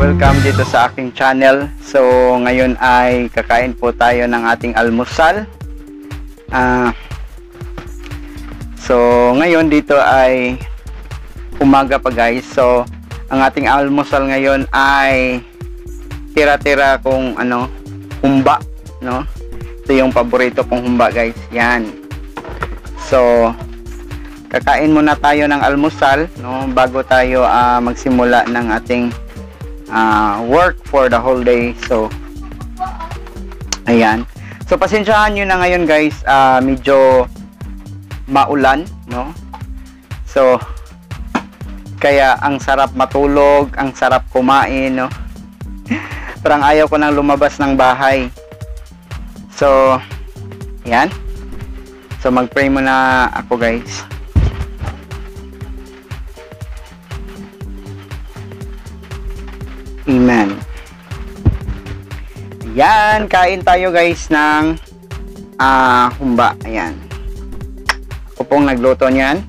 welcome dito sa aking channel. So, ngayon ay kakain po tayo ng ating almusal. Ah, so, ngayon dito ay umaga pa guys. So, ang ating almusal ngayon ay tira-tira kung ano, humba, no? Ito yung paborito kong humba guys. Yan. So, kakain muna tayo ng almusal no bago tayo uh, magsimula ng ating uh, work for the whole day. So ayan. So pasensyahan nyo na ngayon guys. Uh, medyo maulan no? So kaya ang sarap matulog ang sarap kumain no? Parang ayaw ko nang lumabas ng bahay. So ayan. So mag pray muna ako guys Amen. Yan, kain tayo guys ng uh, humba. Ayan. Ako pong nagluto niyan.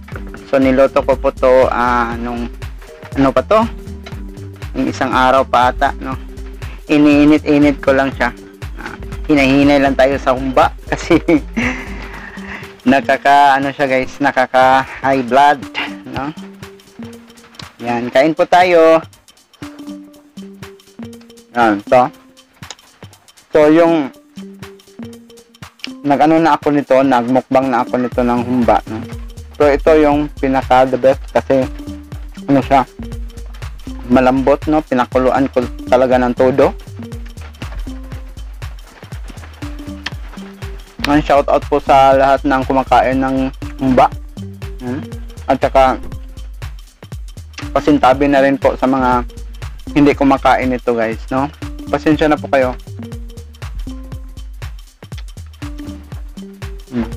So niluto ko po to uh, nung ano pa to? Yung isang araw pa ata, no? Iniinit-init ko lang siya. Uh, hinahinay lang tayo sa humba kasi nakaka ano siya guys, nakaka high blood, no? Yan, kain po tayo. Yan, to. So, yung nag-ano na ako nito, nagmukbang na ako nito ng humba. No? So, ito yung pinaka the best kasi ano siya, malambot, no? Pinakuluan ko talaga ng todo. Ngayon, shout out po sa lahat ng kumakain ng humba. Hmm? At saka, pasintabi na rin po sa mga hindi kumakain ito guys, no? Pasensya na po kayo. Hmm.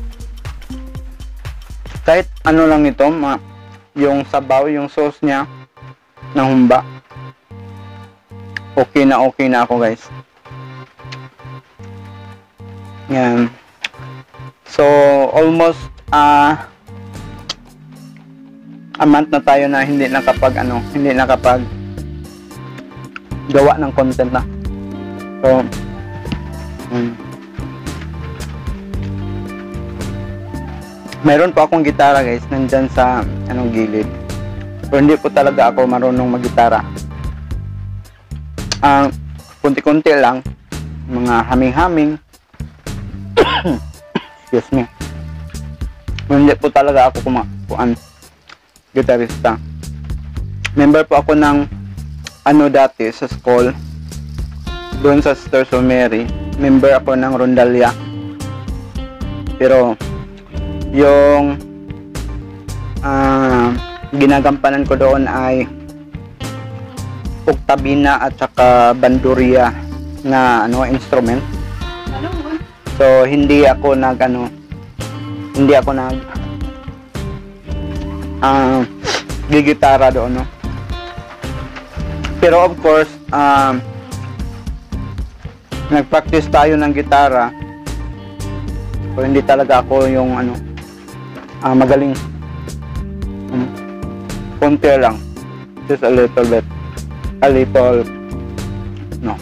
Kahit ano lang ito, ma yung sabaw, yung sauce niya ng humba. Okay na okay na ako guys. Yan. So, almost uh, a month na tayo na hindi nakapag ano, hindi nakapag gawa ng content na. So, um, meron po akong gitara guys, nandyan sa anong gilid. Pero hindi po talaga ako marunong maggitara. Ang uh, kunti-kunti lang, mga haming-haming. Excuse me. Pero hindi po talaga ako kumakuan gitarista. Member po ako ng ano dati sa school? Doon sa Sister Mary member ako ng Rondalia. Pero yung uh, ginagampanan ko doon ay oktabina at saka banduria na ano instrument. So hindi ako nag ano hindi ako nag uh, gigitara doon no pero of course, um, nag-practice tayo ng gitara. So, hindi talaga ako yung ano, uh, magaling. Um, konti lang. Just a little bit. A little, no.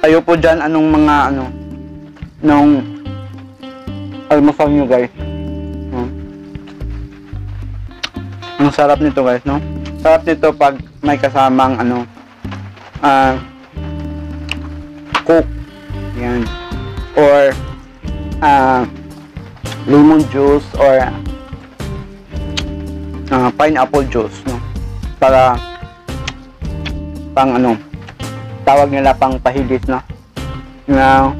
Kayo po dyan, anong mga ano, nung almusal nyo guys. Ang sarap nito guys, no? Sarap nito pag may kasamang ano uh, coke. Yan. Or uh, lemon juice or uh, pineapple juice, no? Para pang ano tawag nila pang pahilis na na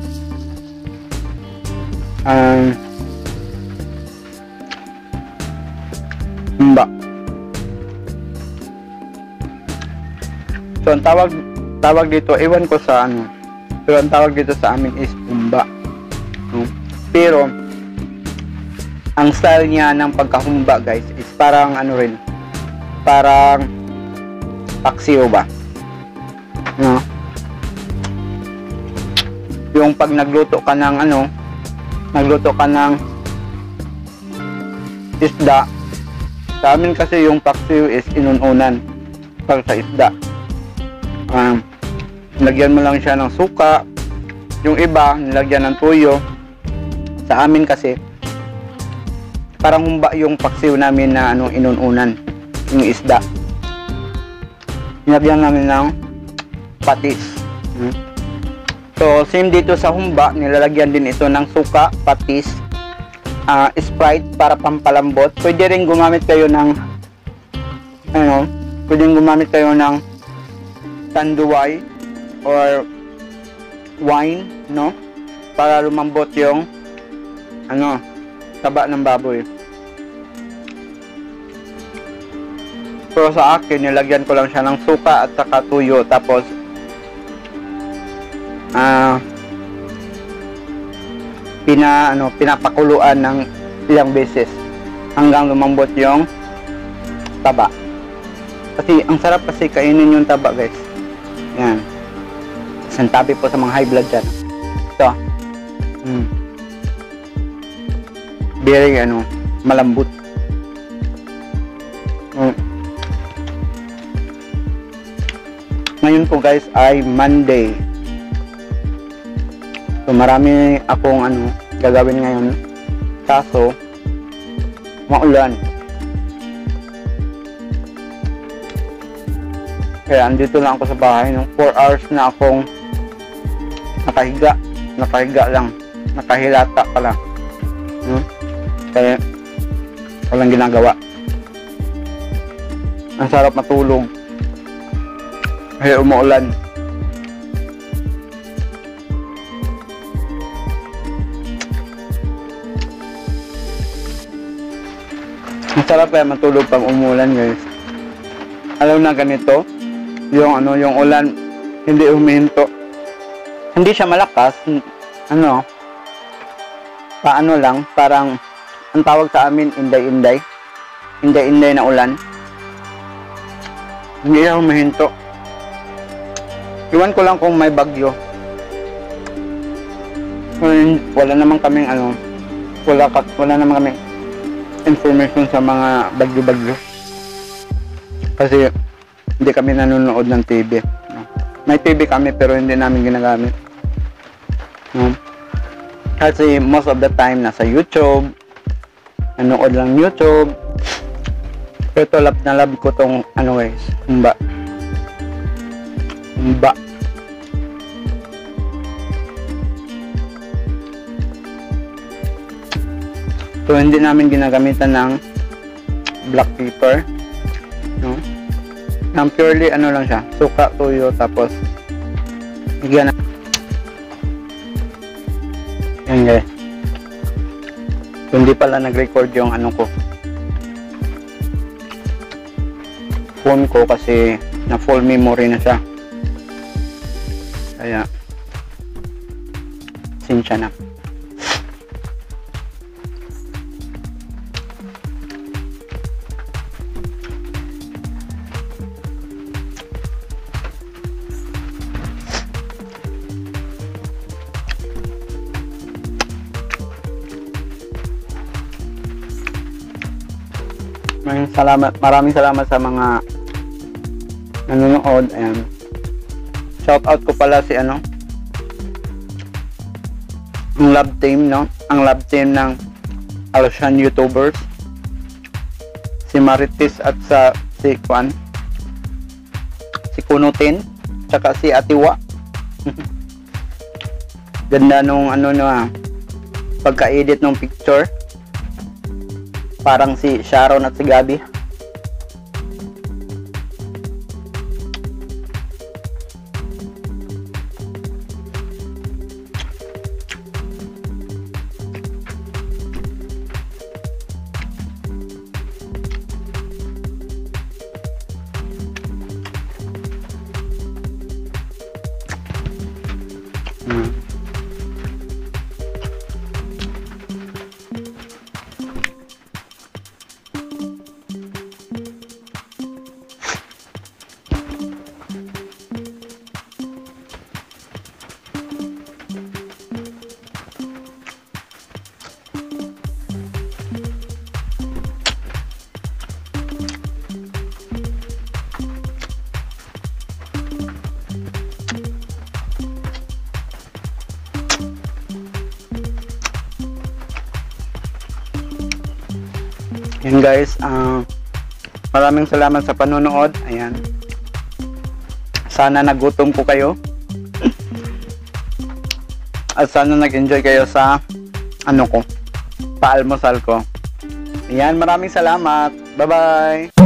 um, So, ang tawag, tawag dito, ewan ko sa ano, pero ang tawag dito sa amin is humba. No? Pero, ang style niya ng pagkahumba guys is parang ano rin, parang paksiw ba? No? Yung pag nagluto ka ng ano, nagluto ka ng isda. Sa amin kasi yung paksiw is inununan pag sa isda. Um, lagyan mo lang siya ng suka. Yung iba, nilagyan ng tuyo. Sa amin kasi, parang humba yung paksiw namin na ano, inununan. Yung isda. Nilagyan namin ng patis. Hmm. So, same dito sa humba, nilalagyan din ito ng suka, patis, ah, Sprite para pampalambot. Pwede rin gumamit kayo ng ano, pwede rin gumamit kayo ng tanduay or wine, no? Para lumambot yung ano, taba ng baboy. Pero sa akin, nilagyan ko lang siya ng suka at saka tuyo. Tapos, ah, pina, ano, pinapakuluan ng ilang beses hanggang lumambot yung taba. Kasi, ang sarap kasi kainin yung taba, guys. Yan. Santabi po sa mga high blood dyan. Ito. Mm. Very, ano, malambot. Mm. Ngayon po guys ay Monday. So marami akong ano gagawin ngayon. Kaso maulan. Kaya andito lang ako sa bahay no. 4 hours na akong nakahiga. Nakahiga lang. Nakahilata pala. Hmm? Kaya walang ginagawa. Ang sarap matulog. Kaya umuulan. Ang sarap kaya matulog pag umulan guys. Alam na ganito, yung ano, yung ulan hindi humihinto. Hindi siya malakas, ano, paano lang, parang ang tawag sa amin inday-inday. Inday-inday na ulan. Hindi siya humihinto. Iwan ko lang kung may bagyo. Wala, naman kaming ano, wala, wala naman kaming information sa mga bagyo-bagyo. Kasi hindi kami nanonood ng TV. May TV kami pero hindi namin ginagamit. No? Kasi most of the time nasa YouTube, nanood lang YouTube. Pero love na love ko tong ano guys, humba. Humba. So hindi namin ginagamitan ng black pepper. Ang purely ano lang siya, suka, tuyo, tapos bigyan na. Yan guys. Hindi pala nag-record yung ano ko. Phone ko kasi na full memory na siya. Kaya sinsya na. Maraming salamat, maraming salamat sa mga nanonood. Ayan. Shout out ko pala si ano, ang love team, no? Ang love team ng Alshan YouTubers. Si Marites at sa si Kwan. Si Kunutin. Tsaka si Atiwa. Ganda nung ano na pagka-edit ng picture. Parang si Sharon at si Gabi. Yan guys, ah, maraming salamat sa panonood. Ayan. Sana nagutom ko kayo. At sana nag-enjoy kayo sa ano ko, paalmusal ko. Ayan, maraming salamat. Bye-bye.